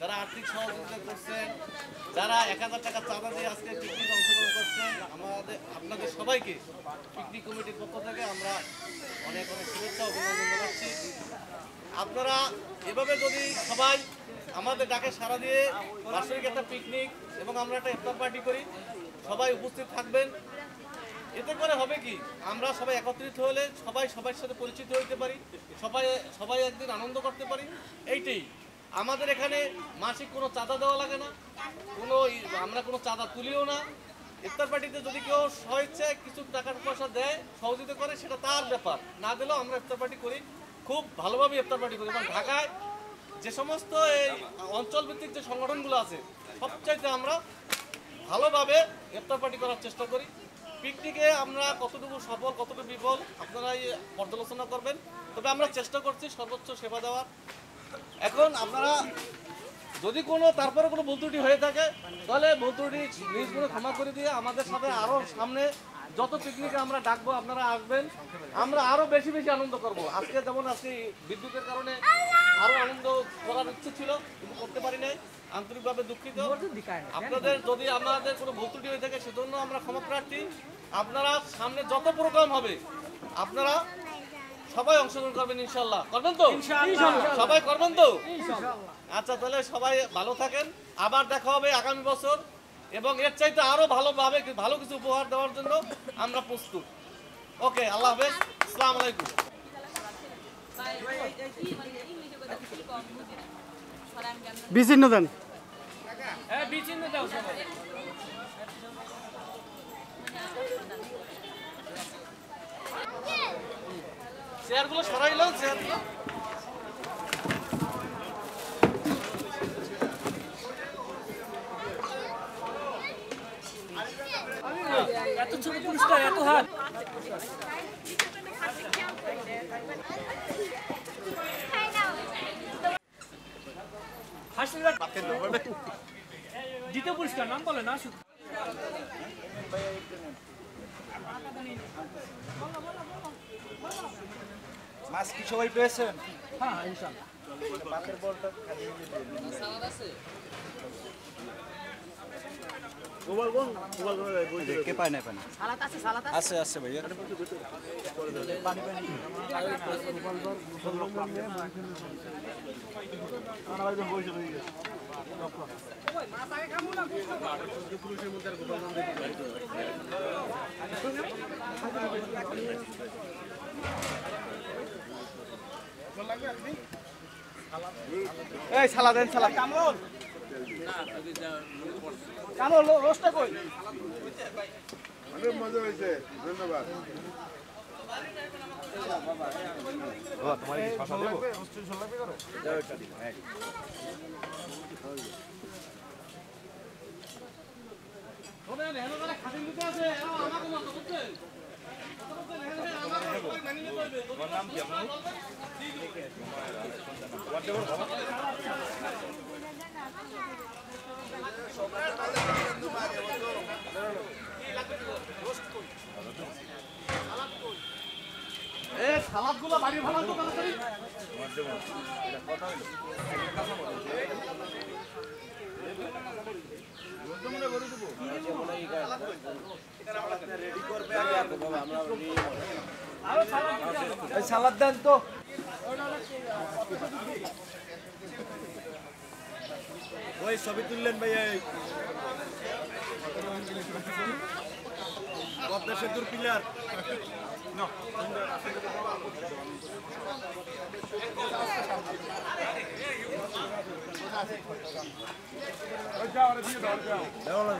যারা আর্থিক সহযোগিতা করছেন, যারা এক হাজার টাকা চাঁদা দিয়ে আজকে পিকনিক অংশগ্রহণ করছেন, আমাদের আপনাদের সবাইকে পিকনিক কমিটির পক্ষ থেকে আমরা অনেক অনেক শুভেচ্ছা, অভিনন্দন জানাচ্ছি। আপনারা এভাবে যদি সবাই আমাদের ডাকে সাড়া দিয়ে বার্ষিক একটা পিকনিক এবং আমরা একটা ইফতার পার্টি করি, সবাই উপস্থিত থাকবেন। এতে করে হবে কি? আমরা সবাই একত্রিত হলে সবাই সবার সাথে পরিচিত হইতে পারি, সবাই সবাই একদিন আনন্দ করতে পারি, এইটাই। আমাদের এখানে মাসিক কোনো চাঁদা দেওয়া লাগে না। কোনো আমরা কোনো চাঁদা তুলিও না। ইফতার পার্টিতে যদি কেউ স্বেচ্ছায় কিছু টাকা পয়সা দেয়, সহযোগিতা করে, সেটা তার ব্যাপার। না দিলেও আমরা ইফতার পার্টি করি। খুব ভালোভাবে ইফতার পার্টি করি। এবং ঢাকায় যে সমস্ত এই অঞ্চল ভিত্তিক যে সংগঠনগুলো আছে, সবচাইতে আমরা ভালোভাবে ইফতার পার্টি করার চেষ্টা করি। পিকনিকে আমরা কতটুকু সফল, কতটুকু বিফল আপনারা এই পর্যালোচনা করবেন। তবে আমরা চেষ্টা করছি সর্বোচ্চ সেবা দেওয়ার। এখন আপনারা যদি কোনো তারপরে কোনো ভুল ত্রুটি হয়ে থাকে, তাহলে ভুল ত্রুটি নিজগুলো ক্ষমা করে দিয়ে আমাদের সাথে আরও সামনে যত পিকনিকে আমরা ডাকবো, আপনারা আসবেন। আমরা আরও বেশি বেশি আনন্দ করব। আজকে যেমন আজকে বিদ্যুতের কারণে আরও আনন্দ করার ইচ্ছে ছিল, কিন্তু করতে পারি নাই, আন্তরিকভাবে দুঃখিত। আপনাদের যদি আমাদের কোনো ভুল ত্রুটি হয়ে থাকে, সেজন্য আমরা ক্ষমা প্রার্থী। আপনারা সামনে যত প্রোগ্রাম হবে, আপনারা সবাই অংশগ্রহণ করবেন ইনশাল্লাহ করবেন তো? সবাই করবেন তো? আচ্ছা তাহলে সবাই ভালো থাকেন। আবার দেখা হবে আগামী বছর। এবং এর চাইতে আরও ভালোভাবে ভালো কিছু উপহার দেওয়ার জন্য আমরা প্রস্তুত। ওকে আল্লাহ হাফেজ। আসসালামু আলাইকুম। বিচ্ছিন্ন দেন। চেয়ারগুলো সরাইলেন চেয়ারগুলো। এত ছোট পুরস্কার এত হাত। দ্বিতীয় পুরস্কার নাম বলে না শুধু। মাছ কি সবাই পেয়েছেন? হ্যাঁ ইনশাল্লাহ। কে পায় না পায় না। আছে আছে? ভাইয়া। এই সালা দেন সালা কামল কামল রোস্টটা কই? অনেক মজা হয়েছে ধন্যবাদ? কথা। যদি বলবেন, এ, সালাদগুলো বাড়ি ভালো তো তাড়াতাড়ি। এই সালাদ দেন তো। ওই ছবি তুললেন ভাই এই। পদ্মা সেতুর পিলার। দেওয়া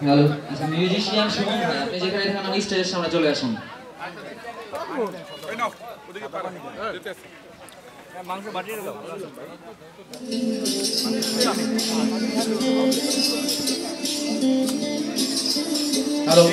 হ্যালো আচ্ছা মিউজিশিয়ান সুমন আপনি যেখানে থাকেন আমি স্টেজের সামনে চলে আসুন। হ্যালো।